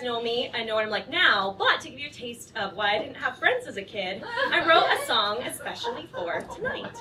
guys know me, I know what I'm like now, but to give you a taste of why I didn't have friends as a kid, I wrote a song especially for tonight.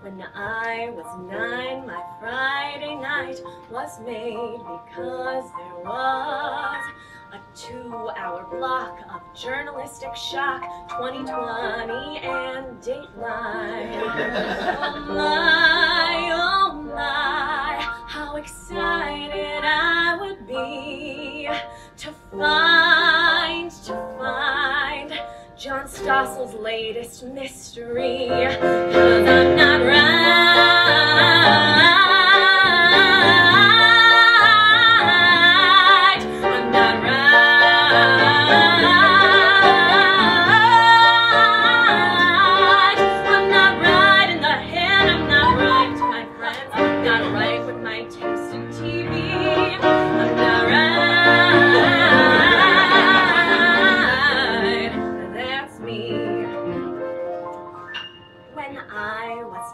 When I was nine, my Friday night was made because there was a two-hour block of journalistic shock, 2020 and Dateline. Oh my, oh my, how excited I would be to find, to find John Stossel's latest mystery.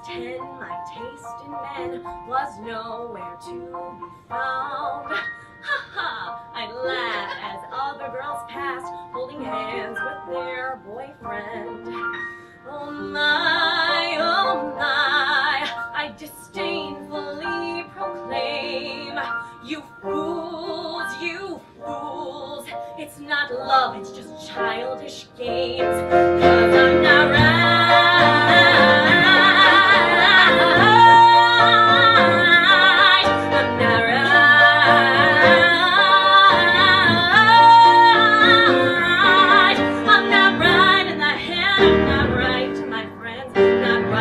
ten, my taste in men was nowhere to be found. Ha ha! I'd laugh as other girls passed, holding hands with their boyfriend. Oh my, oh my, I disdainfully proclaim, you fools, you fools, it's not love, it's just childish games.